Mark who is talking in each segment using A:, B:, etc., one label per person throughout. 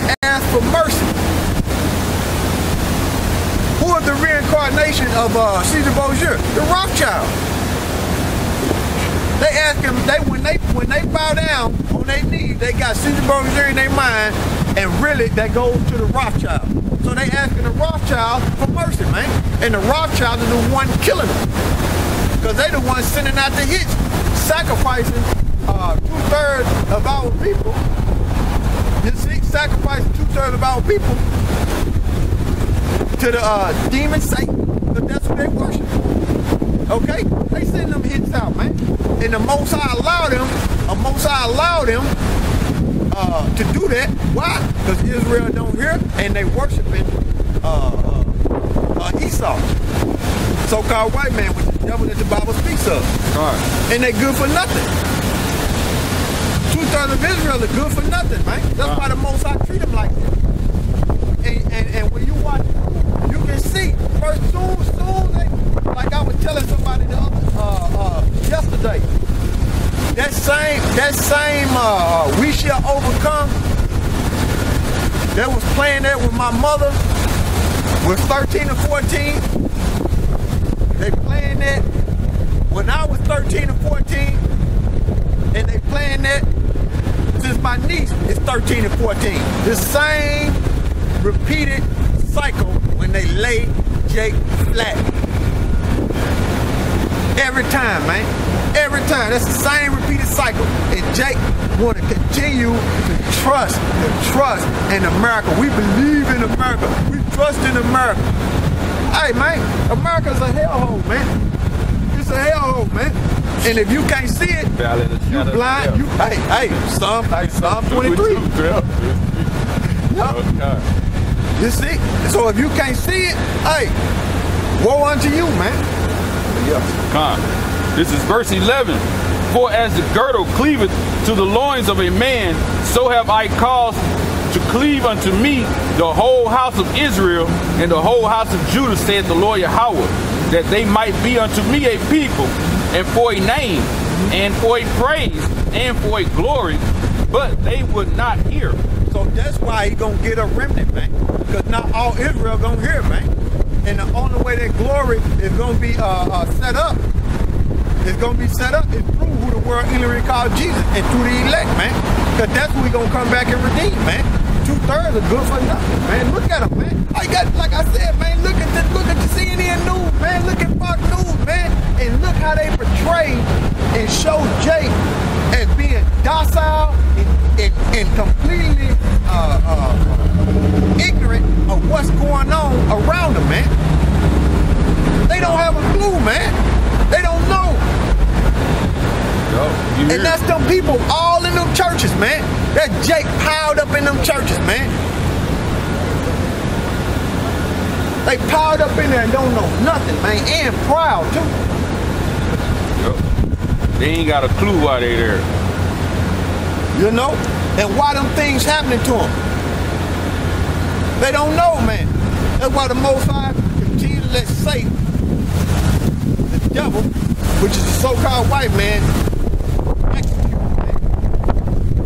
A: they ask for mercy. Who is the reincarnation of uh, Caesar Borgia? The Rothschild. They ask him, they when they when they bow down on their knees, they got Caesar Borgia in their mind, and really that goes to the Rothschild. So they asking the Rothschild for mercy, man. And the Rothschild is the one killing them. Because they the ones sending out the hits, sacrificing uh, two-thirds of our people. You see, sacrificing two-thirds of our people to the uh, demon Satan. Because that's what they worship. Okay? They send them hits out, man. And the Most High allowed them, the Most High allowed them uh, to do that. Why? Because Israel don't hear and they worshiping uh, uh, uh, Esau. So-called white man, which is the devil that the Bible speaks of.
B: Right.
A: And they good for nothing. Two-thirds of Israel are good for nothing, man. That's why the Most High treat them like that. And, and, and when you watch, you can see, first soon, soon, they, like I was telling somebody the other, uh, uh, yesterday, that same, that same, uh, we shall overcome, that was playing that with my mother, was 13 or 14. They playing that when I was 13 or 14, and they playing that since my niece is 13 and 14. The same repeated cycle when they lay Jake flat. Every time, man. Every time. That's the same repeated cycle. And Jake want to continue to trust, to trust in America. We believe in America. We trust in America. Hey, man, America's a hellhole, man. It's a hellhole, man. And if you can't see it, you blind. You hey, hey, Psalm, hey, Psalm 23. Yup. You see? So if you can't see it, hey, woe unto you, man. Yeah.
B: Come. This is verse 11. For as the girdle cleaveth to the loins of a man, so have I caused to cleave unto me the whole house of Israel and the whole house of Judah, saith the Lord Yahweh, that they might be unto me a people, and for a name, and for a praise, and for a glory, but they would not hear.
A: So that's why he gonna get a remnant, man. Because not all Israel gonna hear, man. And the only way that glory is gonna be uh, uh, set up, is gonna be set up is through who the world illiterate called Jesus and through the elect, man. Because that's who we gonna come back and redeem, man. Two thirds are good for nothing, man. Look at them, man. I got, like I said, man. Look at the, look at the CNN news, man. Look at Fox News, man. And look how they portray and show Jake as being docile and, and, completely uh, uh, ignorant of what's going on around them, man. They don't have a clue, man. They don't know.
B: Yo,
A: And that's them people all in them churches, man. That Jake piled up in them churches, man. They piled up in there and don't know nothing, man. And proud, too.
B: Yo. They ain't got a clue why they there.
A: You know? And why them things happening to them? They don't know, man. That's why the Most High continue to let Satan, the devil, which is the so-called white man, execute.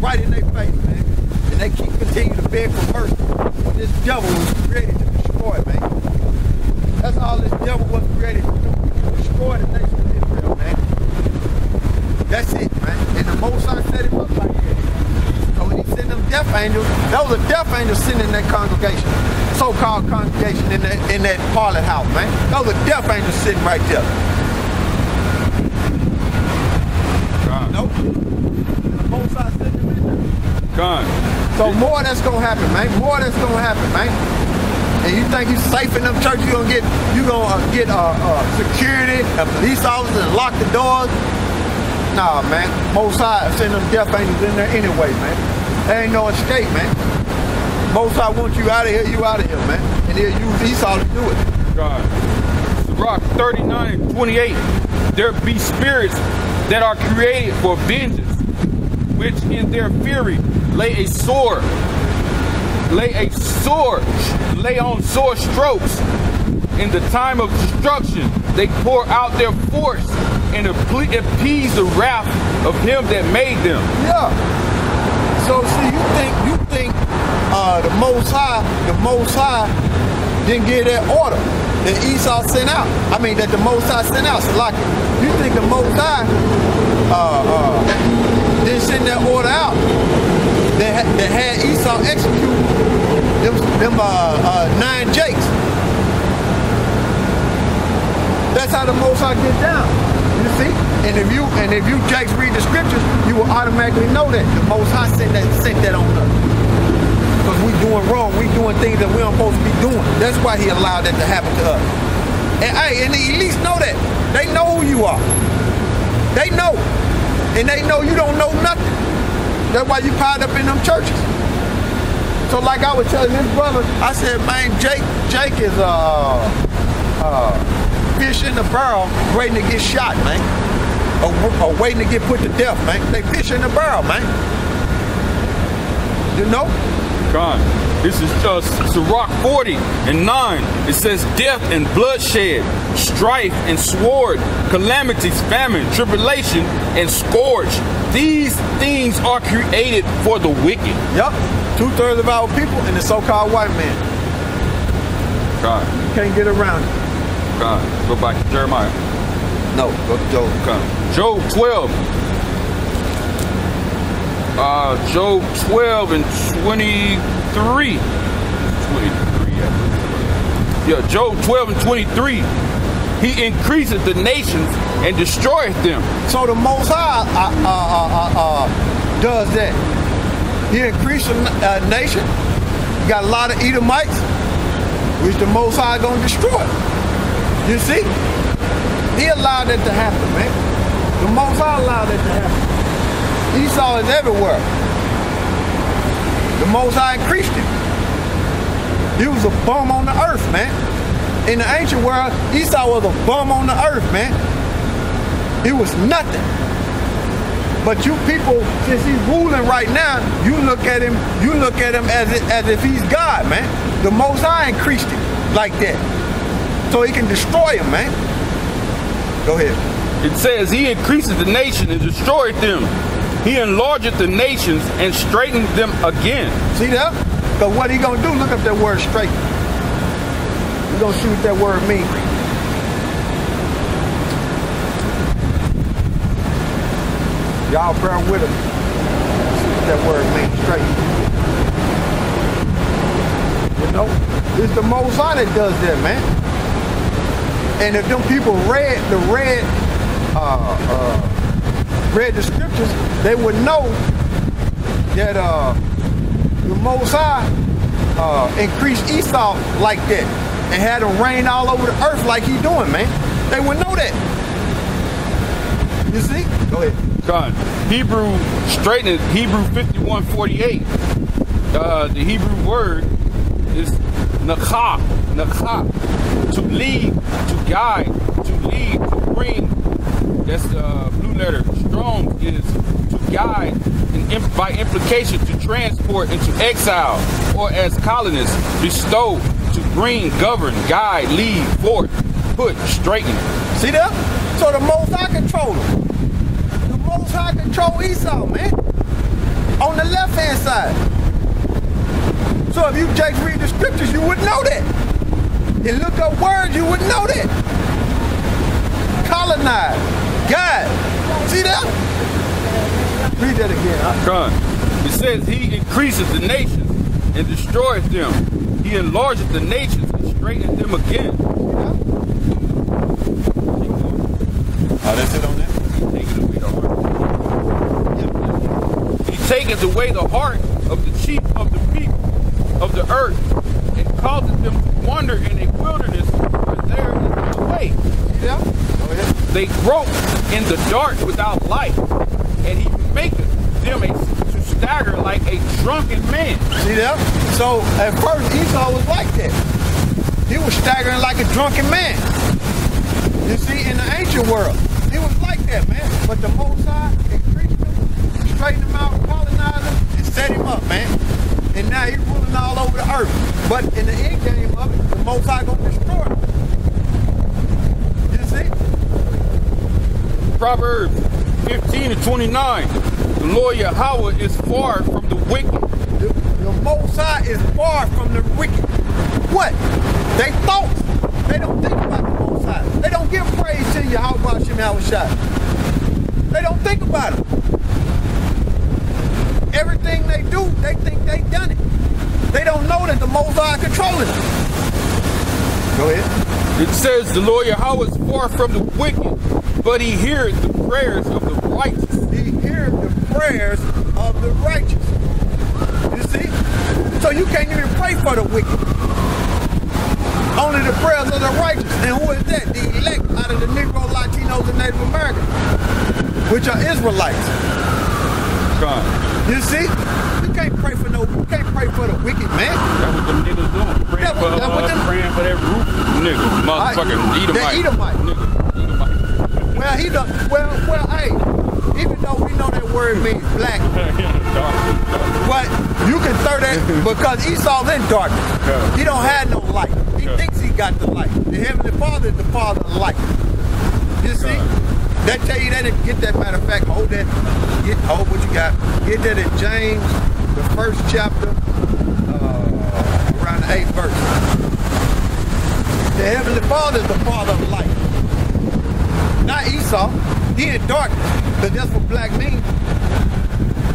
A: Right in their face, man. And they keep continuing to beg for mercy. This devil was created to destroy, man. That's all this devil was created to do. Destroy the nation of Israel, man. That's it, man. And the Most High set him up like that. So when he sent them death angels, that was a death angel sitting in that congregation, so-called congregation in that in that parlor house, man. That was a death angel sitting right there.
B: Con.
A: Nope. The Most High sent there.
B: Con.
A: So more that's gonna happen, man. More that's gonna happen, man. And you think you safe in them churches? You gonna get you gonna uh, get uh, uh, security, a police officer, and lock the doors? Nah, man. Most High send them death angels in there anyway, man. There ain't no escape, man. Most High wants you out of here, you out of here, man. And he'll use Esau to do it.
B: God. Sirach 39 and 28. There be spirits that are created for vengeance, which in their fury lay a sword, lay a sword, lay on sore strokes. In the time of destruction, they pour out their force and appease the wrath of him that made them.
A: Yeah. So see, you think you think uh, Most High, the Most High didn't give that order that Esau sent out. I mean, that the Most High sent out. So like, you think the Most High uh, uh, didn't send that order out that, that had Esau execute them, them uh, uh, nine jakes. That's how the Most High get down. And if you and if you jakes read the scriptures, you will automatically know that the Most High sent that sent that on us. Because we doing wrong, we doing things that we aren't supposed to be doing. That's why He allowed that to happen to us. And hey, and the elites know that. They know who you are. They know. And they know you don't know nothing. That's why you piled up in them churches. So like I was telling this brother, I said, man, Jake, Jake is uh uh fish in the barrel waiting to get shot, man. Or, or waiting to get put to death, man. They fish in the barrel, man. You know?
B: God. This is uh, Sirach 40 and 9. It says death and bloodshed, strife and sword, calamities, famine, tribulation, and scourge. These things are created for the wicked.
A: Yep. Two thirds of our people and the so-called white man.
B: God.
A: You can't get around it.
B: God. Go back to Jeremiah.
A: No, go to Job.
B: Okay. Job 12. Uh, Job 12 and 23. 23, yeah. Yeah, Job 12 and 23. He increaseth the nations and destroyeth them.
A: So the Most High uh, uh, uh, uh, does that. He increased uh, nation. You got a lot of Edomites, which the Most High gonna destroy. You see? He allowed that to happen, man. The Most High allowed that to happen. Esau is everywhere. The Most High increased him. He was a bum on the earth, man. In the ancient world, Esau was a bum on the earth, man. He was nothing. But you people, since he's ruling right now, you look at him, you look at him as if, as if he's God, man. The Most High increased him like that, so he can destroy them, man. Go ahead.
B: It says, He increases the nation and destroyeth them. He enlargeth the nations and straightened them again.
A: See that? But what he gonna do? Look up that word straight. We gonna see what that word means. Y'all bear with him. See what that word means straight. You know, it's the Most High that does that, man. And if them people read the read, uh, uh, read the scriptures, they would know that uh, the Most High uh, increased Esau like that and had him reign all over the earth like he doing, man. They would know that. You see? Go ahead.
B: God. Hebrew straightened Hebrew 5148. Uh, the Hebrew word is nakha, nakha, to lead, to guide, to lead, to bring. That's the uh, blue letter. Strong is to guide, and im- by implication to transport into exile, or as colonists, bestow, to bring, govern, guide, lead, forth, put, straighten.
A: See that? So the Most High control him. The Most High control Esau, man. On the left hand side. So if you just read the scriptures, you would know that. And look up words, you would know that. Colonize. God. See that? Read that again. Huh?
B: God. It says he increases the nations and destroys them. He enlarges the nations and straightens them again.
A: Oh, that's it on that?
B: He taketh away the heart. He taketh away the heart of the chief of the people of the earth and causeth them to wander in a wilderness where there is no way.
A: Yeah.
B: They grope in the dark without light, and he maketh them a, to stagger like a drunken man.
A: See that? So at first Esau was like that. He was staggering like a drunken man. You see, in the ancient world, he was like that, man. But the Most High increased him, straightened him out, colonized him, and set him up, man. And now he's all over the earth. But in the end game of it, the Most High gonna destroy him. You see?
B: Proverbs 15 and 29. The Lord Yahweh is far from the wicked.
A: The, the Most High is far from the wicked. What? They thought. They don't think about the Most High. They don't give praise to you. How about Shem Shot? They don't think about it. Everything they do, they think they done it. They don't know that the High controlling them. Go ahead.
B: It says the Lord Yahweh is far from the wicked, but he hears the prayers of the righteous.
A: He hears the prayers of the righteous. You see? So you can't even pray for the wicked. Only the prayers of the righteous. And who is that? The elect out of the Negro, Latinos, and Native Americans, which are Israelites.
B: God.
A: You see? You can't pray for no. You can't pray for the wicked man.
B: That's what them niggas doing. Praying
A: That
B: for,
A: that what
B: uh,
A: them-
B: praying for that roof nigga. Motherfucking
A: I-
B: Edomite.
A: the Edomite.
B: Nigga, Edomite.
A: Well, he done. Well, well, hey. Even though we know that word means black, but you can throw that because Esau's in darkness.
B: Yeah.
A: He don't have no light. He
B: Yeah.
A: thinks he got the light. The heavenly Father is the Father of light. You see? That tell you that. Get that. Matter of fact, hold that. Get hold what you got. Get that in James, the first chapter, uh, around the eighth verse. The heavenly Father is the Father of light. Not Esau. He in darkness. Because that's what black means.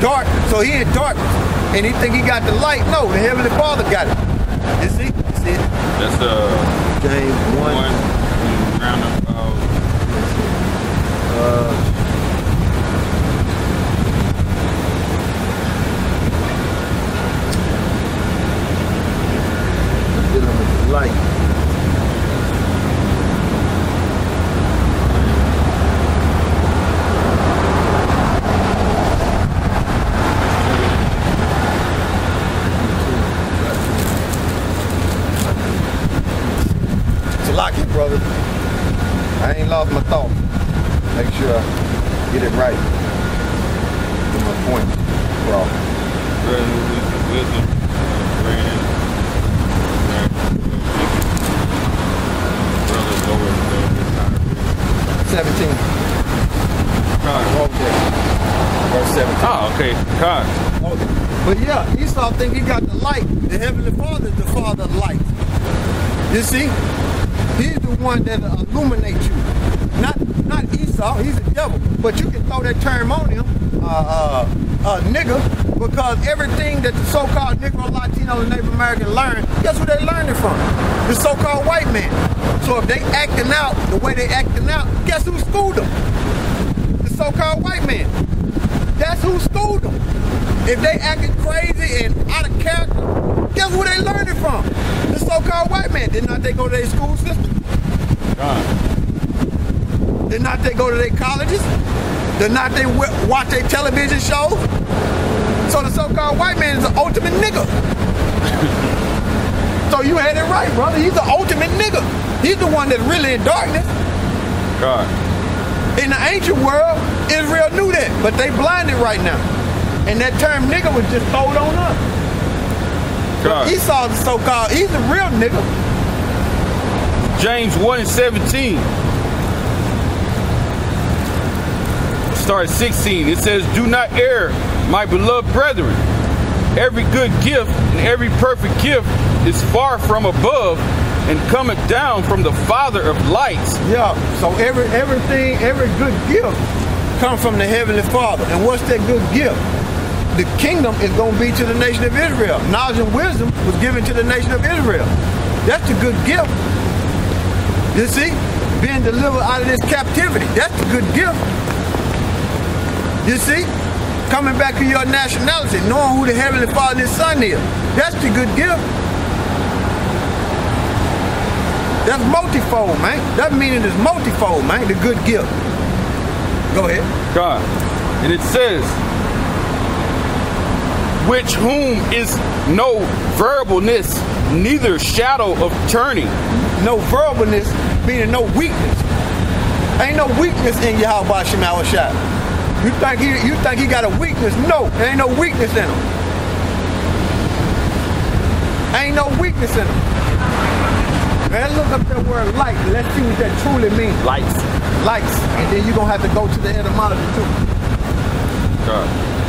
A: Dark. So he in darkness. And he think he got the light. No, the heavenly Father got it. You see? You see it?
B: That's uh,
A: James
B: one
A: 1.
B: Round about.
A: Dealing with the light. So lock it, brother. I ain't lost my thought. Make sure I get it right. Get my point across.
B: Brother, wisdom, wisdom, Brandon, brothers over the
A: 17.
B: God.
A: Okay. Verse 17.
B: Oh, okay. God.
A: Okay. But yeah, Esau think he got the light. The heavenly father is the father of light. You see? He's the one that illuminates you. Not not Esau, he's a devil. But you can throw that term on him, uh, uh, uh, nigga, because everything that the so-called Negro, Latino, and Native American learn, guess who they learned it from? The so-called white man. So if they acting out the way they acting out, guess who schooled them? The so-called white man. That's who schooled them. If they acting crazy and out of character, guess who they learned it from? The so-called white man. Did not they go to their school system?
B: God.
A: Did not they go to their colleges? Did not they watch their television shows? So the so-called white man is the ultimate nigga. so you had it right, brother. He's the ultimate nigga. He's the one that's really in darkness.
B: God.
A: In the ancient world, Israel knew that, but they blinded right now. And that term nigga was just thrown on us.
B: God.
A: Esau the so-called, he's the real nigga.
B: James 1 and 17. Start 16. It says, Do not err, my beloved brethren. Every good gift and every perfect gift is far from above and cometh down from the Father of lights.
A: Yeah. So every everything, every good gift comes from the heavenly Father. And what's that good gift? The kingdom is going to be to the nation of Israel. Knowledge and wisdom was given to the nation of Israel. That's the good gift. You see? Being delivered out of this captivity. That's the good gift. You see? Coming back to your nationality, knowing who the heavenly Father and his son is. That's the good gift. That's multifold, man. That meaning is multifold, man. The good gift. Go ahead.
B: God. And it says, which whom is no variableness, neither shadow of turning.
A: No variableness, meaning no weakness. Ain't no weakness in Yahweh Shemal Shai. You think he you think he got a weakness? No, there ain't no weakness in him. Ain't no weakness in him. Man, look up that word light. Let's see what that truly means.
B: Lights.
A: Lights. And then you're gonna have to go to the etymology too.
B: God.